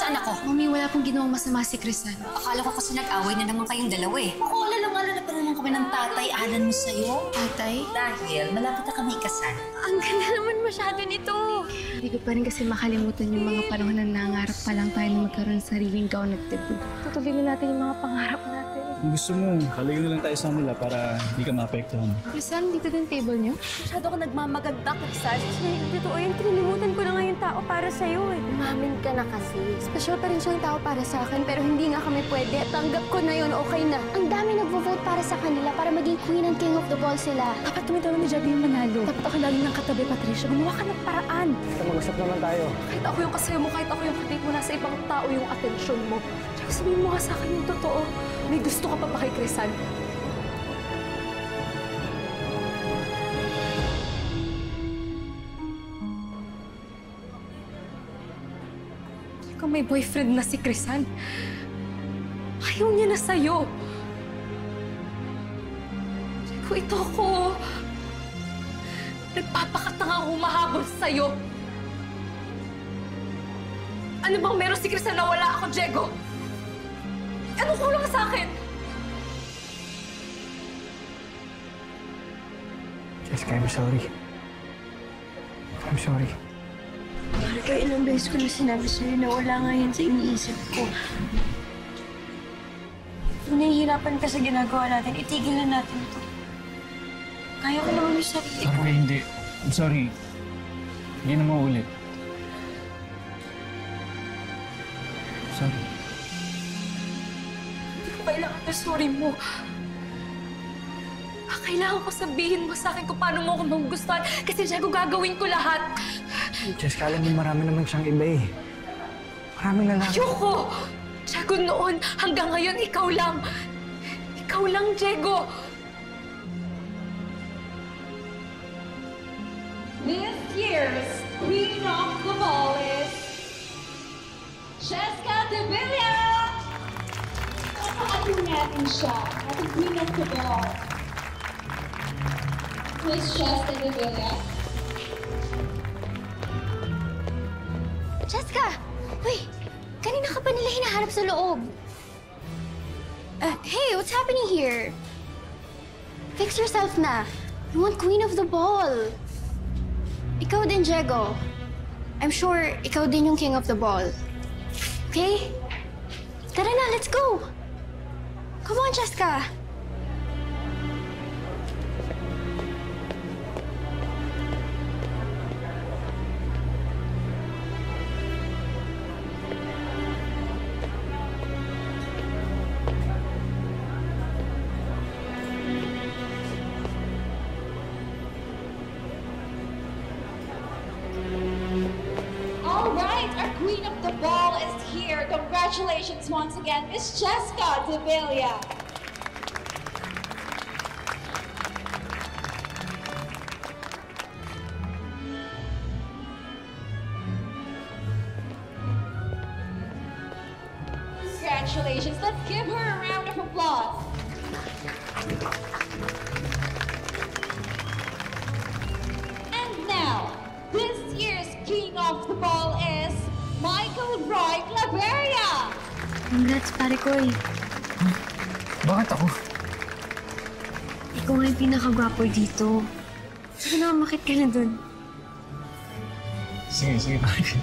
Nasaan ako? Mami, wala pong ginawang masama si Crisan. Akala ko kasi nag-away na naman kayong dalawa eh. Ako, alam-alala pa naman kami ng tatay, Alan mo sa'yo. Tatay? Dahil malapit na kami ikasal. Ang ganda naman masyado nito. Hindi ko pa rin kasi makalimutan yung mga panahon na nangarap pa lang tayo na magkaroon ng sariling gown at debut. Tutuloy na natin yung mga pangarap natin. Kung gusto mo, halagan na lang tayo sa nila para hindi ka maapektuhan. Crisan, dito din table niyo? Masyado ka nagmamaganda, Crisan. Totoo yan, kinilimutan ko na nga yung tao para sa'yo eh. Umamin ka na kasi. Special pa rin siyang tao para sa akin, pero hindi nga kami pwede. Tanggap ko na yun, okay na. Ang dami nagvo-vote para sa kanila para maging queen and king of the ball sila. Dapat tumitawan ni Javi yung manalo. Dapat ako lagi ng katabi, Patricia. Gumawa ka ng paraan. Mag-usap naman tayo. Kahit ako yung kasaya mo, kahit ako yung kapit mo, nasa ibang tao yung atensyon mo. Sabihin mo nga sa akin yung totoo. May gusto ka pa ba kay Crisan? Ikaw may boyfriend na si Crisan. Ayaw niya na sa'yo. Kung ito ko, nagpapakatanga humahabol sa'yo. Ano bang meron si Crisan na wala ako, Diego? Ano kulang sa akin? Jessica, I'm sorry. I'm sorry. Marika, ilang beses ko na sinabi sa'yo na wala nga yan sa iniisip ko. Kung nahihirapan ka sa ginagawa natin, itigil na natin to. Kaya ko naman yung sarili ko. Sorry, hindi. I'm sorry. Hindi na maulit. Sorry. Sorry mo. Ah, Kailangan ko sabihin mo sa akin kung paano mo ako magugustuhan kasi Diego, gagawin ko lahat. Jessica, alam mo marami naman siyang iba eh. Maraming lalaki. Ayoko! Diego, noon hanggang ngayon, ikaw lang. Ikaw lang, Diego. Papaano natin siya, ating Queen of the Ball. Jessica De Villa. Jessica! Uy! Kanina ka pa nila hinahanap sa loob. Uh, hey, what's happening here? Fix yourself na. You want queen of the ball. Ikaw din, Diego. I'm sure ikaw din yung king of the ball. Okay? Tara na, let's go! Come on, Jessica! Villa. Congratulations. Let's give her a round of applause. And now, this year's King of the Ball is Michael Roy Claveria. Congrats, pare ko eh. Bakit ako? Ikaw nga yung pinakagwapo dito. Sige na, makit ka na dun. Sige, sige. bakit?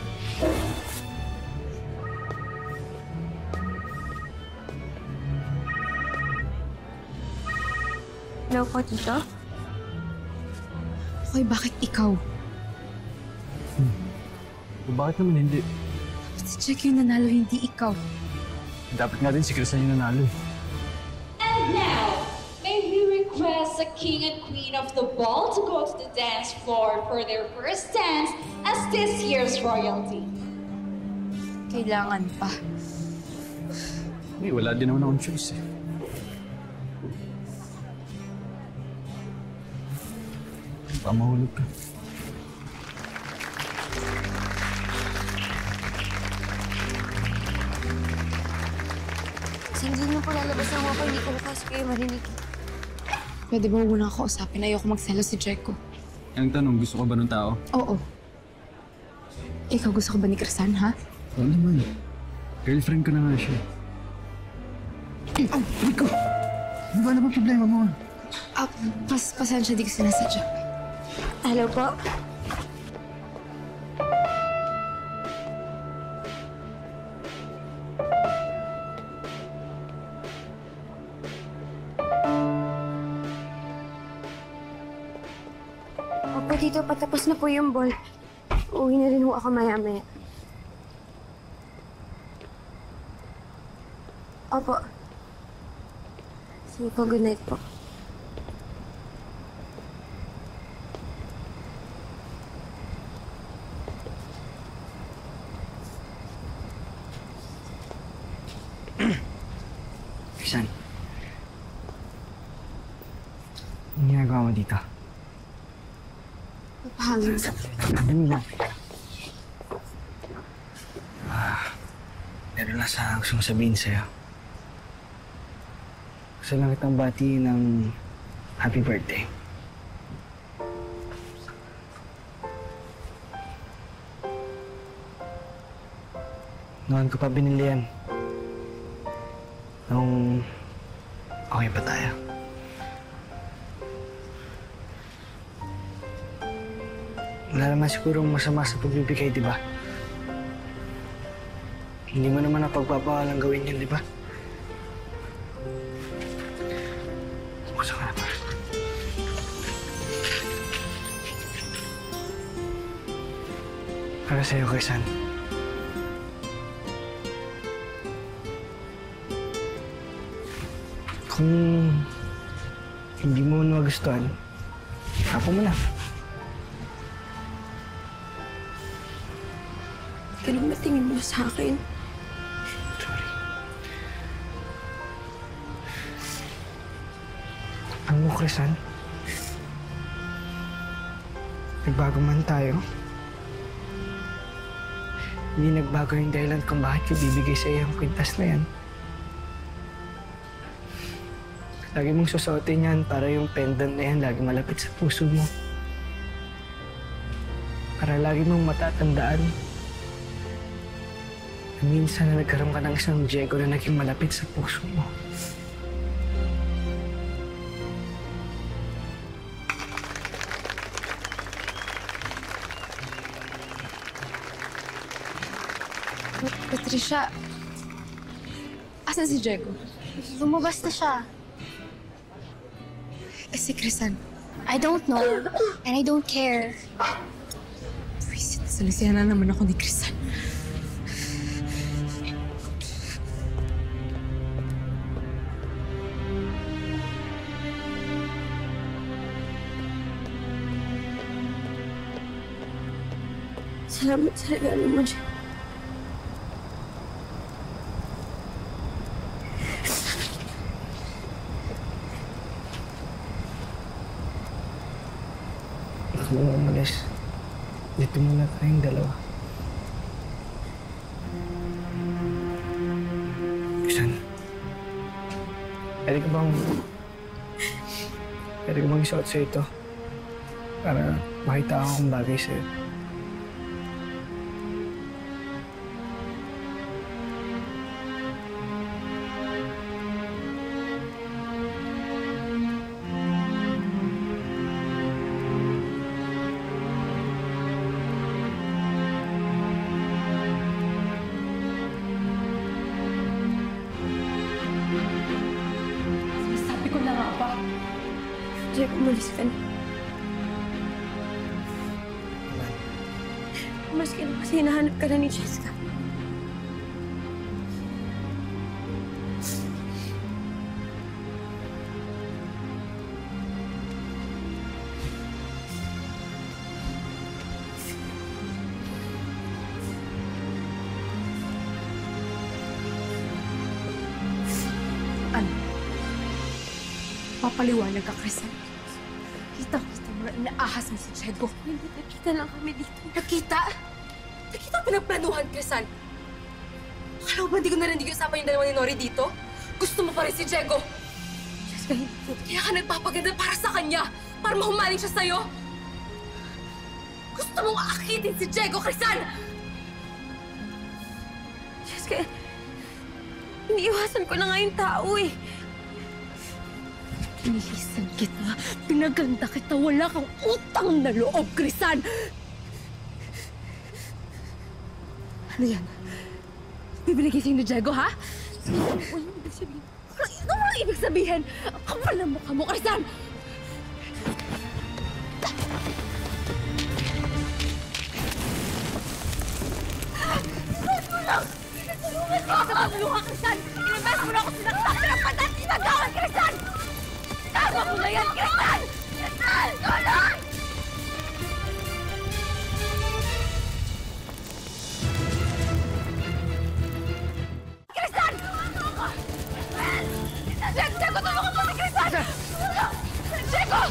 Hello po, tito? Okay, bakit ikaw? Bakit naman hindi? Si Jack yung nanalo, hindi ikaw. Dapat nga din si Crisan yung nanalo eh. King and Queen of the Ball to go to the dance floor for their first dance as this year's royalty. Kailangan pa. Hindi, wala din naman akong choice eh. Baka mahulog ka. Kasi hindi niyo po lalabas ang wako, hindi ko po kasi kayo marinig. Pwede ba muna ako usapin? Ayoko magselo si Jeko. Ang tanong, gusto ka ba ng tao? Oo. Ikaw gusto ko ba ni Krisan, ha? Oo naman. Girlfriend ko na nga siya. Oh, Rico! Ano ba na ba problema mo? Ah, pas pasensya, di ko sinasadya. Hello po? Opo, dito patapos na po yung ball. Uwi na rin ho ako maya-maya. Opo. Sige po, good night po. Krisan. Anong ginagawa mo dito? Papahangin sa... Dami lang. Ah, meron lang sa gusto kong sabihin sa'yo. Gusto lang kitang batiin ng happy birthday. Noon ko pa binili yan. Nung okay pa tayo. Wala naman sigurong masama sa pagbibigay, di ba? Hindi mo naman napagpapawalang gawin yan, di ba? Gusto ka na ba? Para sa'yo, Kaysan. Kung hindi mo nagustuhan, hapo mo na. Ganun ba tingin mo sa akin? Mo, Krisan. Nagbago man tayo. Hindi nagbago yung dahilan kung bakit ko bibigay sa iyo ang kwintas na yan. Lagi mong susuotin yan para yung pendant na yan lagi malapit sa puso mo. Para lagi mong matatandaan na minsan na nagkaroon ka ng isang Diego na naging malapit sa puso mo. Patricia, asan si Diego? Lumabas na siya. Eh, si Crisan. I don't know. And I don't care. Visit, salisihan na naman ako ni Crisan. Salamat sa regalo mo, Diyo. Huwag mo umalis. Muna tayong dalawa. Isan, pwede ka bang... Pwede ka bang isuot sa'yo ito? Para makita ako kung bagay sa'yo. Diyo, umalis ka na. Umalis ka na kasi hinahanap ka na ni Jessica. Papaliwanag inaahas mo. Hindi, nakita lang kami dito. Nakita? Nakita pinagplanuhan, Crisan. Akala mo ba hindi ko narinig yung usapan yung dalawa ni Nori dito? Gusto mo pa rin si Diego. Jessica, hindi. Kaya ka nagpapaganda para sa kanya. Para mahumaling siya sa'yo. Gusto mong akitin si Diego, Crisan! Jessica, Iniiwasan ko na nga yung tao eh. Nilisan kita, pinaganda kita, wala kang utang na loob, Krisan! Ano yan? Bibigay sa'yo ni Diego, ha? Walang ibig sabihin. Ano walang ibig sabihin? Kapal ng mukha mo, Krisan! Tulungan, mo na ako sinaksak ng patat! Ibagawan, Krisan! Tama mo na yan, Krisan! Krisan! Tulong! Krisan! Diego, Diego, tulungan mo si Krisan! Tulong! Diego!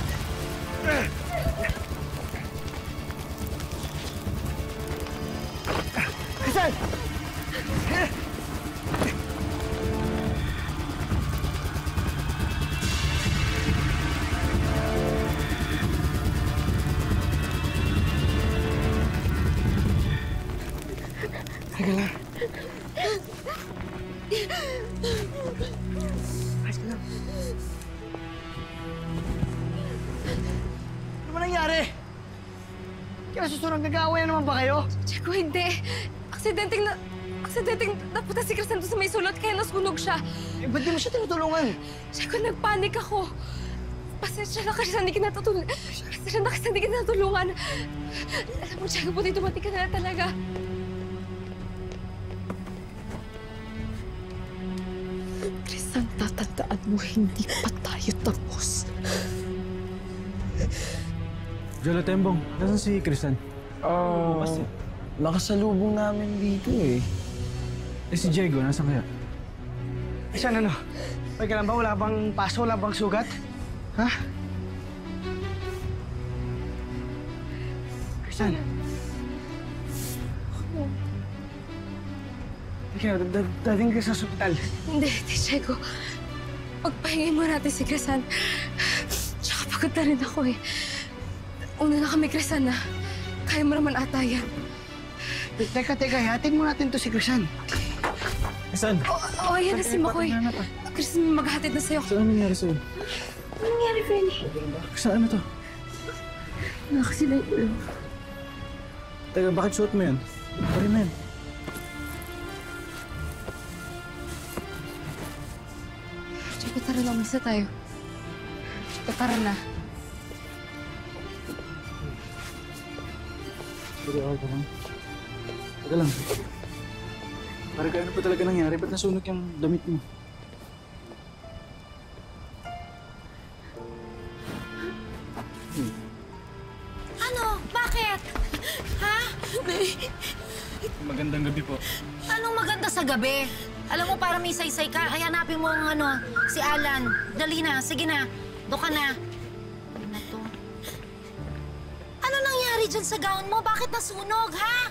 Krisan! Teka naman ba kayo? Diego, hindi. Aksidenteng na... Aksidenteng napunta si Krisan doon sa may sulot kaya nasunog siya. Eh, ba't di mo siya tinutulungan? Diego, nagpanik ako. Pasensya na kasi hindi kita natutulungan. Pasensya na kasi hindi kita natulungan. Alam mo, Diego, buti dumating ka na lang talaga. Krisan, tatandaan mo, hindi pa tayo tapos. Jolo Tembong, nasan si Kristan? Oh, nakasalubong namin dito eh. Eh si Diego, nasan kaya? Eh, saan ano? Okay ka lang ba? Wala bang paso? Wala bang sugat? Ha? Krisan. Ikaw, dad- dating ka sa ospital. Hindi, Diego. Pagpahingin mo natin si Krisan. Tsaka pagod na rin ako eh. Una na kami, Krisan, na. Kaya mo naman ata yan. Eh, Teka, teka, hatid mo natin to si Krisan. Kristan, O, oh, ayan na si Makoy. Krisan, maghahatid na sa'yo. saan ano nangyari sa'yo? Ano nangyari, Frenny? Saan ano to? Nakasilay ko lang. Teka, bakit suot mo yan? Pari na yan. Diego, tara na, umisa tayo. Diego, tara na. Pero ako pa lang. Teka lang. Pare ka, ano pa talaga nangyari? Ba't nasunog yung damit mo? Ano? Bakit? Ha? Magandang gabi po. Anong maganda sa gabi? Alam mo, para may saysay ka, kaya hanapin mo ang ano, si Alan. Dali na, sige na. Doon ka na. Dyan sa gown mo? Bakit nasunog, ha?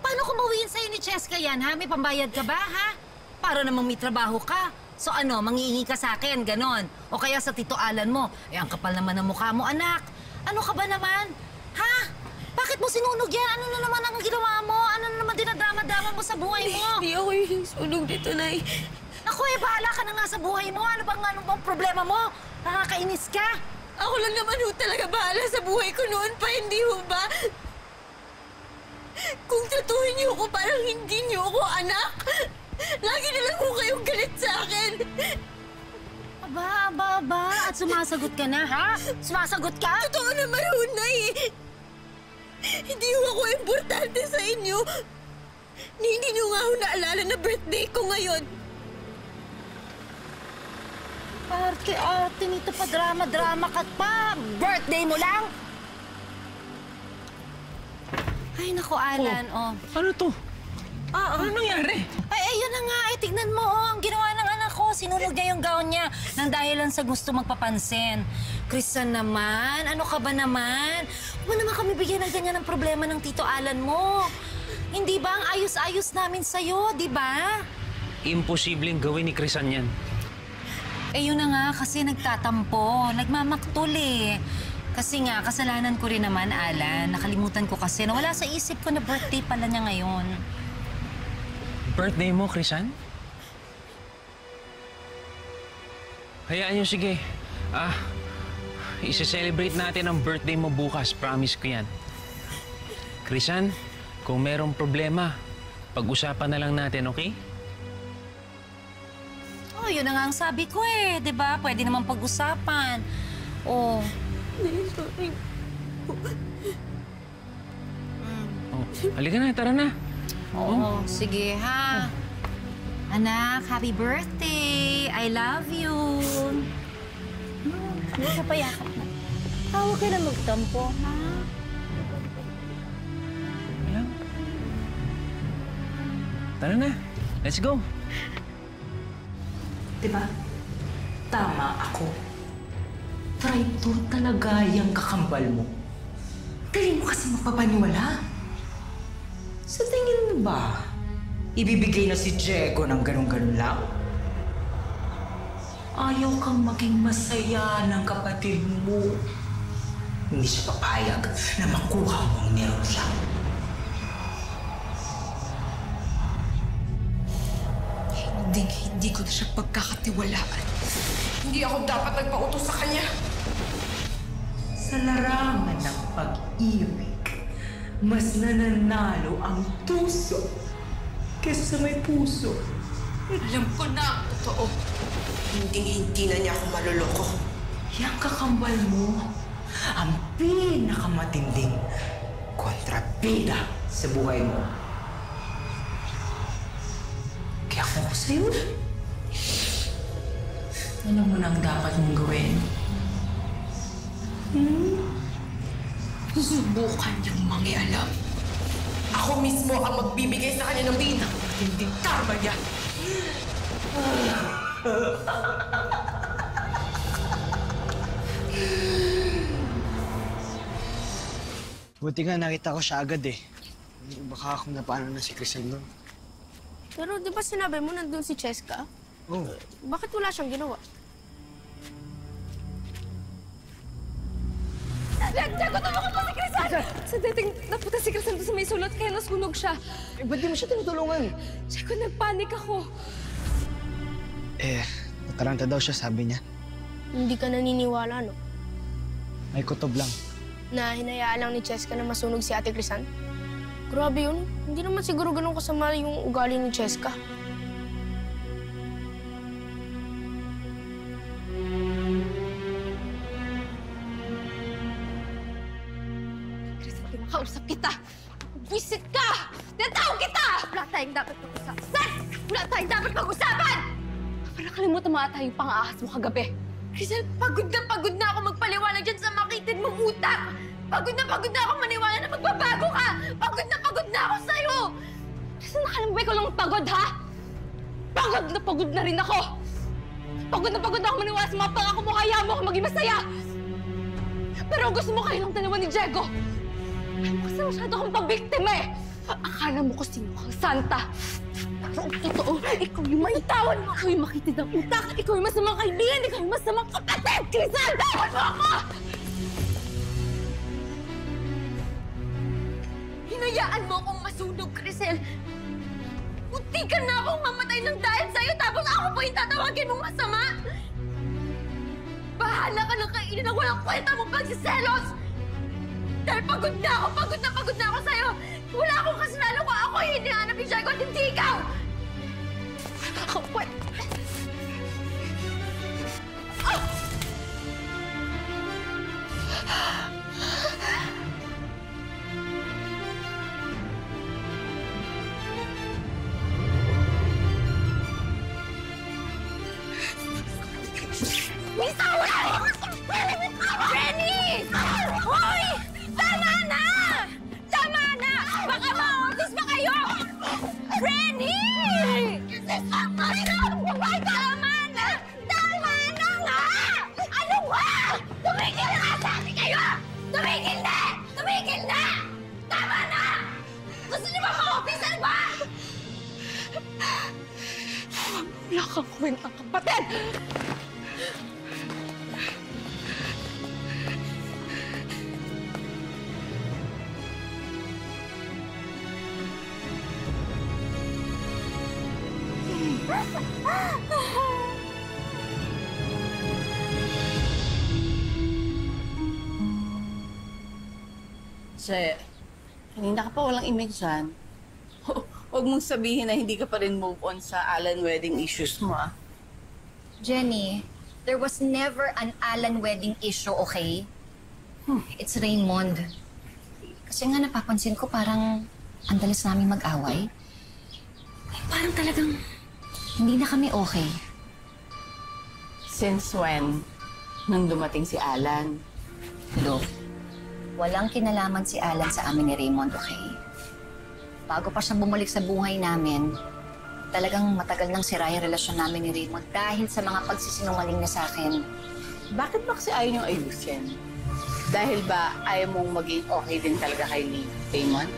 Paano kung bawiin sa'yo ni Cheska yan, ha? May pambayad ka ba, ha? Para namang may trabaho ka. So ano, mangiingi ka sa akin, ganon. O kaya sa Tito Alan mo, eh ang kapal naman ng mukha mo, anak. Ano ka ba naman? Ha? Bakit mo sinunog yan? Ano na naman ang ginawa mo? Ano na naman dinadama-dama mo sa buhay mo? Hindi ako yung sunog dito, Nay. Ako eh, bahala ka na nga sa buhay mo. Ano bang, ano bang problema mo? Nakakainis ka. Ako lang naman ho talaga bahala sa buhay ko noon pa, hindi ho ba? Kung tatuhin niyo ako, parang hindi niyo ako anak. Lagi na lang ho kayong galit sa akin. Aba, aba, aba. At sumasagot ka na, ha? Sumasagot ka? Totoo naman ho, Nay. Hindi ho ako importante sa inyo. Hindi niyo nga ho naalala na birthday ko ngayon. Arte-arte nito pa drama-drama ka pa. Birthday mo lang? Ay, naku, Alan, oh. Ano to? Oo. Ano nangyari? Ay, ayun na nga. Ay, tignan mo, oh. Ang ginawa ng anak ko. Sinunog niya yung gown niya nang dahil lang sa gusto magpapansin. Krisan naman, ano ka ba naman? Huwag mo naman kami bigyan ng ganyan ng problema ng Tito Alan mo. Hindi ba ang ayos-ayos namin sa'yo, di ba? Imposibleng gawin ni Krisan yan. Eh yun na nga, kasi nagtatampo, nagmamaktol eh. Kasi nga, kasalanan ko rin naman, Alan. Nakalimutan ko kasi na wala sa isip ko na birthday pala niya ngayon. Birthday mo, Krisan? Hayaan nyo, sige. Ah, isi-celebrate natin ang birthday mo bukas. Promise ko yan. Krisan, kung merong problema, pag-usapan na lang natin, okay? Oh, yun na nga ang sabi ko eh. 'di ba? Pwede naman pag-usapan. Oh. Oh, halika na, tara na. Oo, sige ha. Anak, happy birthday! I love you! Ano ka pa yakap na? Tawag ka na magtampo, ha? Ayan. Tara na. Let's go. Diba? Tama ako. Traitor talaga yung kakambal mo. Galing mo kasi magpapaniwala. Sa tingin mo ba, ibibigay na si Diego ng ganun-ganun lang? Ayaw kang maging masaya ng kapatid mo. Hindi siya papayag na makuha mo ang meron siya. Hindi, hindi ko na siya pagkakatiwalaan. Hindi ako dapat nagpautos sa kanya. Sa larangan ng pag-ibig, mas nananalo ang tuso kesa sa may puso. Alam ko na ang totoo. Hindi, hindi na niya ako maluloko. Yang kakambal mo, ang pinakamatinding kontrabida sa buhay mo. Kaya kung ako sa'yo, alam mo na ang dapat mong gawin. Subukan niyang mangialam. Ako mismo ang magbibigay sa kanya ng binang matinding karma niya. Buti nga nakita ko siya agad eh. Baka kung napaano na si Crisel nun. Pero di ba sinabi mo nandun si Cheska? Oo. Bakit wala siyang ginawa? Diego, tulungan mo si Crisan! Sa dating napunta si Crisan doon sa may sulot kaya nasunog siya. Eh, ba't di mo siya tinutulungan? Diego, nagpanik ako. Eh, nataranta daw siya, sabi niya. Hindi ka naniniwala, no? May kutob lang. Na hinayaan lang ni Cheska na masunog si Ate Crisan? Grabe yun. Hindi naman siguro ganun kasama yung ugali ni Cheska. Yung pang-aahas mo kagabi. Crisan, pagod na pagod na ako magpaliwanag dyan sa makitid mong utak! Pagod na pagod na ako maniwala na magbabago ka! Pagod na pagod na ako sa'yo! Crisan, nakala mo ba ikaw lang pagod, ha? Pagod na pagod na rin ako! Pagod na pagod na ako maniwala sa mga pangako mo kaya mo ako maging masaya! Pero gusto mo kayo lang dalawa ni Diego! Alam mo kasi masyado kang pabiktima eh! Akala mo kasi mukhang santa! Ang totoo, ikaw yung maitawan mo! Ikaw yung makitid ng utak! Ikaw yung masamang kaibigan! Ikaw yung masamang kapatid! Crisan! Tawan mo ako! Hinayaan mo akong masunog, Crisel! Munti ka na akong mamatay ng dahil sa'yo tapos ako pa yung tatawagin mong masama! Bahala ka ng kainin ng walang kwenta mong pagsiselos! Dahil pagod na ako, pagod na pagod na ako sa'yo! Wala akong kasalanan kung ako yung hinihanap ni Diego at hindi ikaw! Ako, pwede... Ah! kang kwentang kapatid! Kasi, kanina ka pa walang imig dyan. Huwag mong sabihin na hindi ka pa rin move on sa Alan wedding issues mo, ah. Jenny, there was never an Alan wedding issue, okay? Hmm, It's Raymond. Kasi nga napapansin ko parang ang dalas namin mag-away. Eh, Parang talagang hindi na kami okay. Since when? Nung dumating si Alan. Lo, walang kinalaman si Alan sa amin ni Raymond, okay? Bago pa siya bumalik sa buhay namin, talagang matagal nang sira yung relasyon namin ni Raymond dahil sa mga pagsisinungaling niya sa akin. Bakit ba kasi ayaw niyong ayusin? Dahil ba ayaw mong maging okay din talaga kay ni Raymond?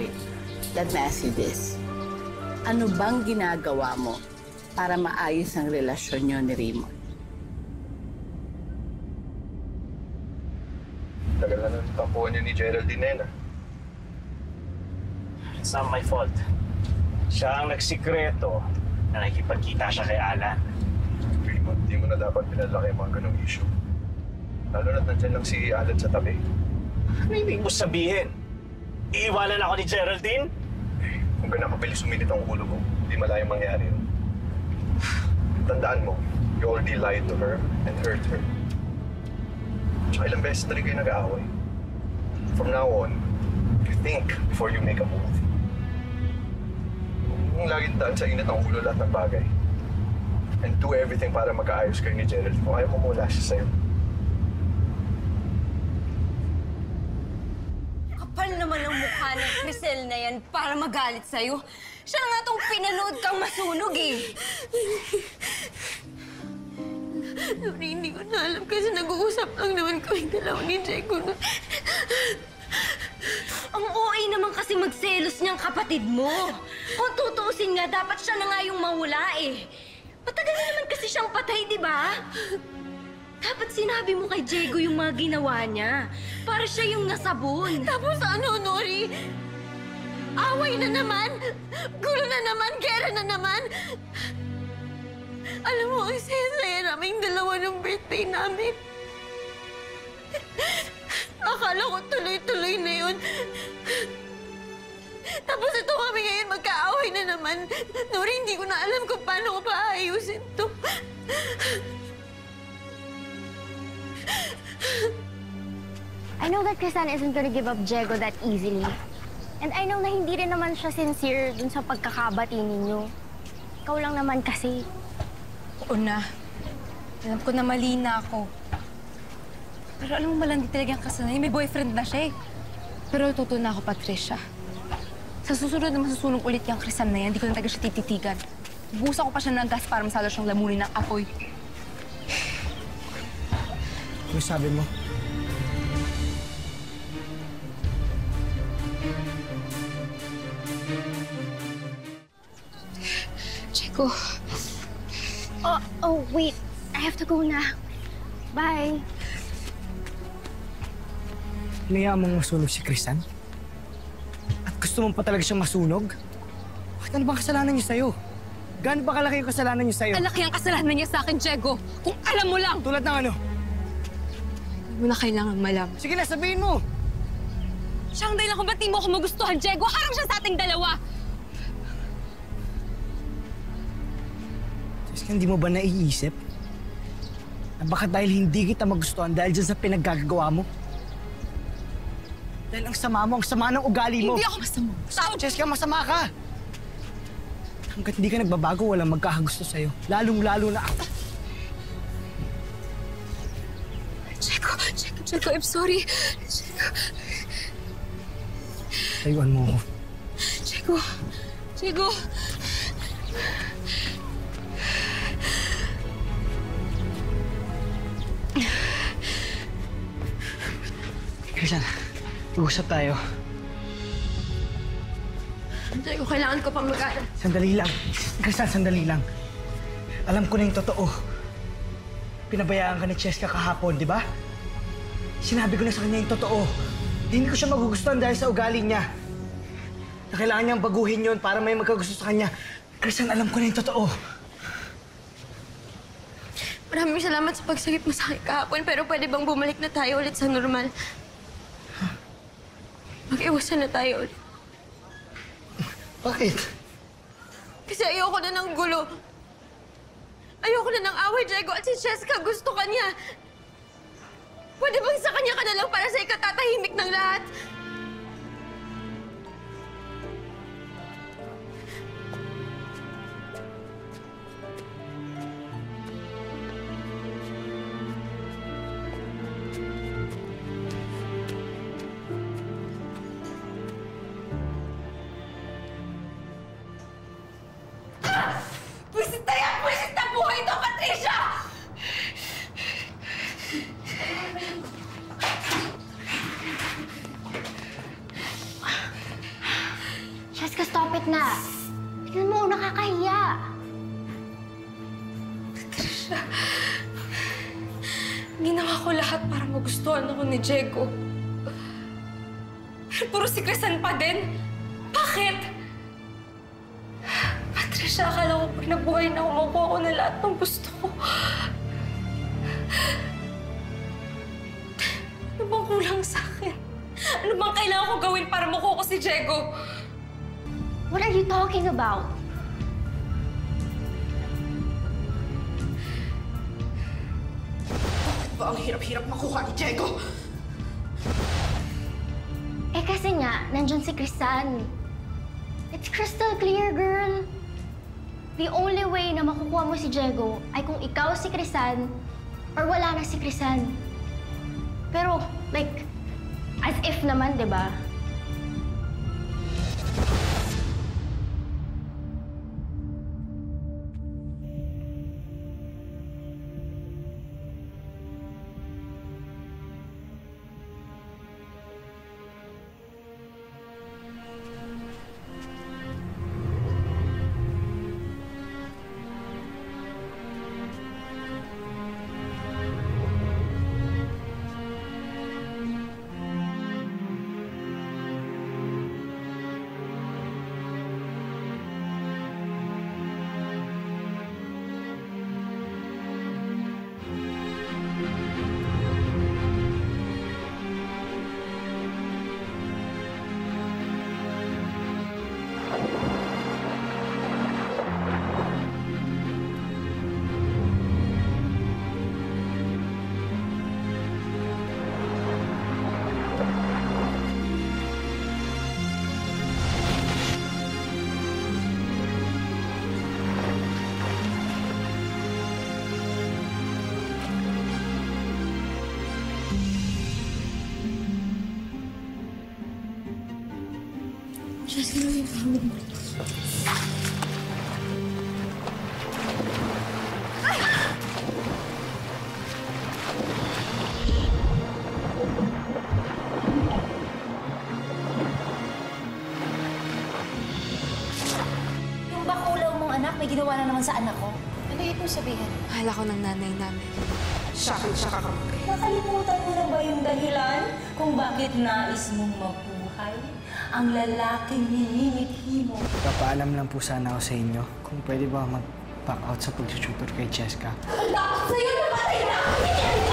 Wait, let me ask you this. Ano bang ginagawa mo para maayos ang relasyon niyo ni Raymond? Tagal na ng tampuhan niyo ni Geraldine Nena. It's not my fault. Siya ang nagsikreto na nakikipagkita siya kay Alan. Raymond, di mo na dapat pinalaki yung mga ganong issue. Lalo na't nandyan lang si Alan sa tabi. Ano ibig mo sabihin? Iiwanan ako ni Geraldine? Kung ganun kabilis uminit ang ulo mo, di malayang mangyari yun. Tandaan mo, you already lied to her and hurt her. Tsaka ilang beses na rin kayo nag-aaway. From now on, you think before you make a move. Huwag laging daan sa init ng ulo lahat ng bagay. And do everything para magkaayos kayo ni Gerald. Kung ayaw mo mula siya sa'yo. Kapal naman ang mukha ng Crisel na yan para magalit sa'yo. Siya nga tong pinanood kang masunog eh. Lori, hindi ko na alam kasi nag-uusap lang naman kami dalawa ni Diego. Ang OA naman kasi magselos niyang kapatid mo. Kung tutuusin nga, dapat siya na nga yung mawala eh. Matagal na naman kasi siyang patay, di ba? Dapat sinabi mo kay Diego yung mga ginawa niya. Para siya yung nasabon. Tapos ano, Nori? Away na naman! Gulo na naman! Gera na naman! Alam mo, ang saya-saya naming dalawa ng birthday namin. Akala ko tuloy-tuloy na yun. Tapos ito kami ngayon magkaaway na naman. Nori, hindi ko na alam kung paano ko paayusin to. I know that Crisan isn't gonna give up Diego that easily. And I know na hindi rin naman siya sincere dun sa pagkakabati ninyo. Ikaw lang naman kasi. Oo na. Alam ko na mali na ako. Pero alam mo malandi talaga ang kasanay. May boyfriend na siya eh. Pero tuto na ako, Patricia. Sa susunod na masusunog ulit yung krisan na yan, hindi ko na talaga siya tititigan. Busa ko pa siya ng gas para masalo siyang lamunin ng apoy. Ano sabi mo? Diego. Oh, wait. I have to go na. Bye. Hinayaan mong masunog si Crisan? At gusto mo pa talaga siyang masunog? Bakit ano bang kasalanan niya sa'yo? Gaano ba kalaki yung kasalanan niya sa'yo? Ang laki ang kasalanan niya sa akin, Diego. Kung alam mo lang! Tulad ng ano? Hindi mo na kailangan malaman. Sige na, sabihin mo! Siya ang dahilan kung ba't di mo ako magustuhan, Diego. Harang siya sa ating dalawa. Hindi mo ba naiisip? Na baka dahil hindi kita magustuhan dahil dyan sa pinaggagawa mo? Dahil ang sama mo, ang sama ng ugali mo. Hindi ako masama. Tao, Jessica, masama ka! Hanggat hindi ka nagbabago, walang magkakagusto sa'yo. Lalong-lalo na ako. Diego, Diego, Diego, I'm sorry. Diego, Tayuan mo ako. Diego, Diego. Crisan, mag-usap tayo. Diego, kailangan ko pang mag-aral. Sandali lang. Crisan, sandali lang. Alam ko na yung totoo. Pinabayaan ka ni Cheska kahapon, di ba? Sinabi ko na sa kanya yung totoo. Hindi ko siya magugustuhan dahil sa ugali niya. Na kailangan niyang baguhin yon para may magkagusto sa kanya. Crisan, alam ko na yung totoo. Maraming salamat sa pagsagip mo sa akin kahapon, pero pwede bang bumalik na tayo ulit sa normal? Mag-iwasan na tayo ulit. Bakit? Kasi ayoko na ng gulo. Ayoko na ng away, Diego. At si Cheska, gusto ka niya. Pwede bang sa kanya ka na lang para sa ikatatahimik ng lahat? Na. Tignan mo, nakakahiya. Ginawa ko lahat para magustuhan ako ni Diego. Pero puro si Crisan pa din. Bakit? Patricia, akala ko pag nabuhay na ako, ko na lahat ng gusto ko. Ano bang kulang sa akin? Ano bang kailangan ko gawin para makuha ko si Diego? What are you talking about? Ba ang hirap-hirap makuha ni Diego? Eh kasi nga, nandyan si Crisan. It's crystal clear, girl. The only way na makukuha mo si Diego ay kung ikaw si Crisan or wala na si Crisan. Pero, like, as if naman, di ba? May ginawa na naman sa anak ko. Ano ibig sabihin? Mahal ako ng nanay namin. Sakit siya kakamatay. Nakalimutan mo na ba yung dahilan kung bakit nais mong mabuhay? Ang lalaking nilimithi mo. Papaalam lang po sana ako sa inyo kung pwede ba mag-back out sa pag-tutor kay Cheska. Dapat sa'yo namatay na ako! Hindi